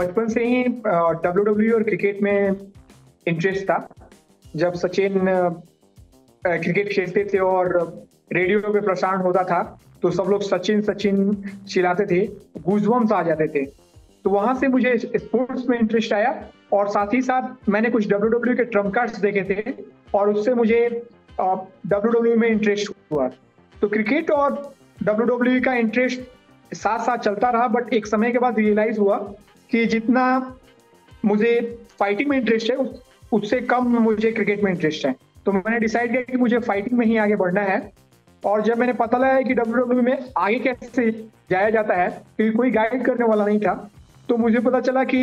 बचपन से ही डब्ल्यू डब्ल्यू और क्रिकेट में इंटरेस्ट था। जब सचिन क्रिकेट खेलते थे और रेडियो पे प्रसारण होता था तो सब लोग सचिन सचिन चिल्लाते थे गुजवम्स आ जाते थे। तो वहाँ से मुझे स्पोर्ट्स में इंटरेस्ट आया और साथ ही साथ मैंने कुछ डब्ल्यू डब्ल्यू के ट्रंप कार्ड्स देखे थे और उससे मुझे डब्ल्यू डब्ल्यू में इंटरेस्ट हुआ। तो क्रिकेट और डब्ल्यू डब्ल्यू का इंटरेस्ट साथ साथ चलता रहा बट एक समय के बाद रियलाइज़ हुआ कि जितना मुझे फाइटिंग में इंटरेस्ट है उससे कम मुझे क्रिकेट में इंटरेस्ट है। तो मैंने डिसाइड किया कि मुझे फाइटिंग में ही आगे बढ़ना है। और जब मैंने पता लगाया कि डब्ल्यू डब्ल्यू में आगे कैसे जाया जाता है, क्योंकि कोई गाइड करने वाला नहीं था तो मुझे पता चला कि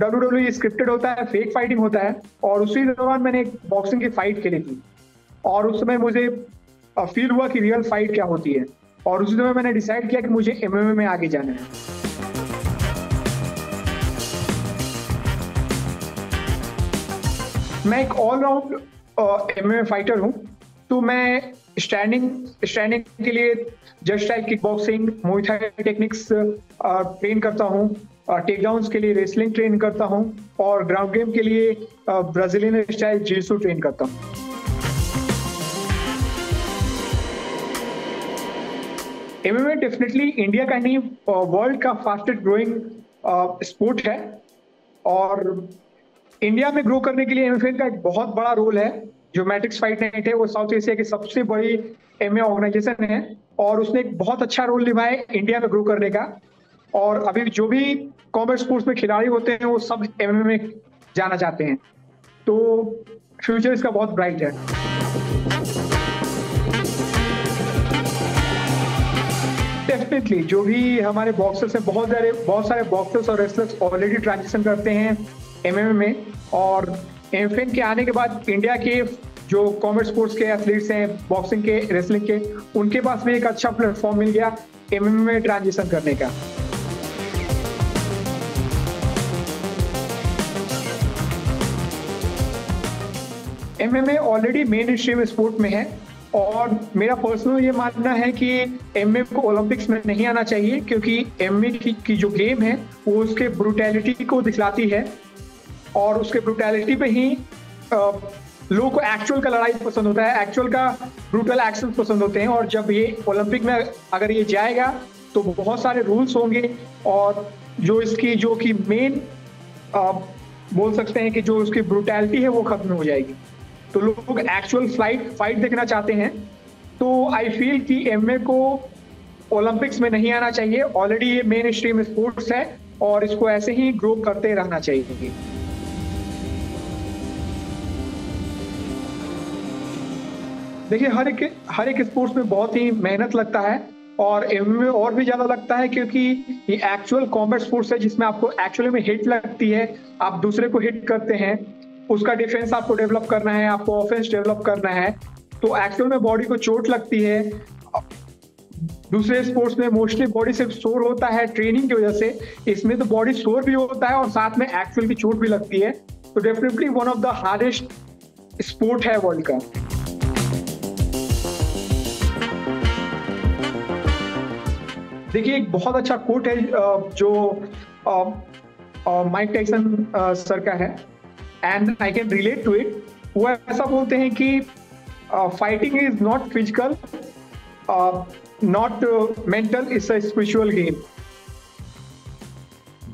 डब्ल्यू डब्ल्यू स्क्रिप्टेड होता है फेक फाइटिंग होता है, और उसी दौरान मैंने एक बॉक्सिंग की फाइट खेली थी। और उस समय मुझे फील हुआ कि रियल फाइट क्या होती है। और उसी समय मैंने डिसाइड किया कि मुझे एमएमए में आगे जाना है। मैं एक ऑलराउंड एमएमए फाइटर हूँ। तो मैं स्टैंडिंग स्टैंडिंग के लिए just like kick boxing Muay Thai techniques train करता हूँ। टेक डाउन के लिए रेसलिंग ट्रेन करता हूँ। और ग्राउंड गेम के लिए ब्राजीलियन स्टाइल जीसू ट्रेन करता हूँ। एमएमए डेफिनेटली इंडिया का नहीं वर्ल्ड का फास्टेस्ट ग्रोइंग स्पोर्ट है। और इंडिया में ग्रो करने के लिए एमएफएन का एक बहुत बड़ा रोल है, जो मैट्रिक्स फाइट नाइट है, वो साउथ एशिया की सबसे बड़ी एम ऑर्गेनाइजेशन है, और उसने एक बहुत अच्छा रोल निभाया इंडिया में ग्रो करने का। और अभी जो भी कॉमर्स स्पोर्ट्स में खिलाड़ी होते हैं, वो सब एम में जाना चाहते हैं। तो फ्यूचर इसका बहुत ब्राइट है। डेफिनेटली जो भी हमारे बॉक्सर्स हैं, बहुत सारे बहुत सारे बॉक्सर्स और रेसलर्स ऑलरेडी ट्रांजेक्शन करते हैं। एमएमए में और एम के आने के बाद इंडिया के जो कॉमर्स स्पोर्ट्स के एथलीट्स हैं बॉक्सिंग के रेसलिंग के उनके पास भी एक अच्छा प्लेटफॉर्म मिल गया एमएमए में ट्रांजिशन करने का। M MMA already mainstream sport में है और मेरा पर्सनल ये मानना है कि एम को ओलंपिक्स में नहीं आना चाहिए क्योंकि एमए की, की जो गेम है वो उसके ब्रूटैलिटी को दिखलाती है। और उसके ब्रूटैलिटी पे ही लोगों को एक्चुअल का लड़ाई पसंद होता है एक्चुअल का ब्रूटल एक्शन पसंद होते हैं और जब ये ओलंपिक में अगर ये जाएगा तो बहुत सारे रूल्स होंगे और जो इसकी, जो कि मेन बोल सकते हैं कि जो उसकी ब्रूटैलिटी है वो खत्म हो जाएगी। तो लोग एक्चुअल फ़्लाइट फाइट देखना चाहते हैं तो आई फील कि एम को ओलंपिक्स में नहीं आना चाहिए। ऑलरेडी ये मेन स्ट्रीम स्पोर्ट्स है और इसको ऐसे ही ग्रो करते रहना चाहिए। देखिए, हर एक हर एक स्पोर्ट्स में बहुत ही मेहनत लगता है और में और भी ज़्यादा लगता है क्योंकि ये एक्चुअल कॉम्बैट स्पोर्ट्स है जिसमें आपको एक्चुअली में हिट लगती है। आप दूसरे को हिट करते हैं, उसका डिफेंस आपको डेवलप करना है, आपको ऑफेंस डेवलप करना है तो एक्चुअल में बॉडी को चोट लगती है। दूसरे स्पोर्ट्स में मोस्टली बॉडी सिर्फ़ स्टोर होता है ट्रेनिंग की वजह से, इसमें तो बॉडी स्टोर भी होता है और साथ में एक्चुअल की चोट भी लगती है। तो definitely one of the hardest sport है वर्ल्ड का देखिए एक बहुत अच्छा कोट है जो माइक टाइसन सर का है and I can relate to it वो ऐसा बोलते हैं कि fighting is not physical not mental is a spiritual game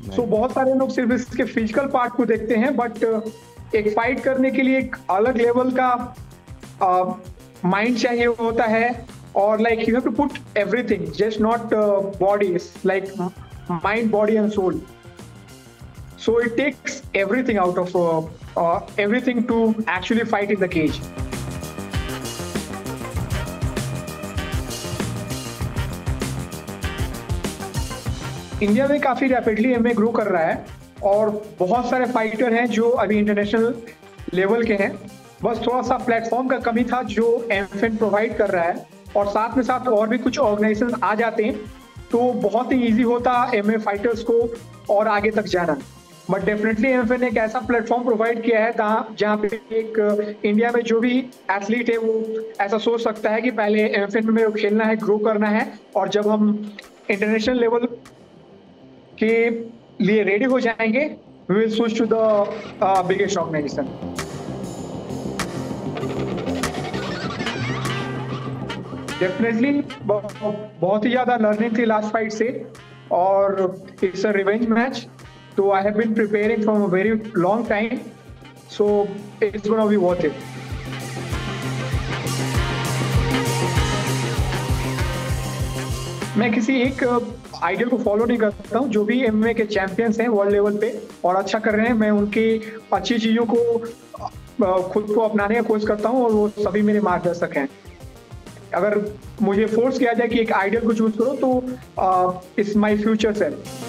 so बहुत सारे लोग सिर्फ़ इसके फ़िज़िकल पार्ट को देखते हैं बट एक फाइट करने के लिए एक अलग लेवल का माइंड चाहिए होता है or like you have to put everything just not uh, bodies like mind body and soul so it takes everything out of uh, uh, everything to actually fight in the cage India में काफ़ी rapidly MA grow कर रहा है और बहुत सारे fighter हैं जो अभी इंटरनेशनल लेवल के हैं बस थोड़ा सा प्लेटफॉर्म का कमी था जो एमएफएन प्रोवाइड कर रहा है और साथ में साथ और भी कुछ ऑर्गेनाइजेशन आ जाते हैं तो बहुत ही ईजी होता एम फाइटर्स को और आगे तक जाना। बट डेफिनेटली एम ने एक ऐसा प्लेटफॉर्म प्रोवाइड किया है जहाँ पे एक इंडिया में जो भी एथलीट है, वो ऐसा सोच सकता है कि पहले एम में खेलना है ग्रो करना है, और जब हम इंटरनेशनल लेवल के लिए रेडी हो जाएँगे we will switch to the biggest organisation definitely बहुत ही ज़्यादा लर्निंग थी लास्ट फाइट से, और इट्स अ रिवेंज मैच तो I have been preparing from a very long time so it's gonna be worth it मैं किसी एक आइडियल को फॉलो नहीं करता हूँ, जो भी एम के चैंपियंस हैं वर्ल्ड लेवल पे, और अच्छा कर रहे हैं, मैं उनकी अच्छी चीज़ों को खुद को अपनाने का कोशिश करता हूँ, और वो सभी मेरे मार्गदर्शक हैं। अगर मुझे फोर्स किया जाए कि एक आइडियल को चूज़ करो तो इट्स माई फ्यूचर सेल्फ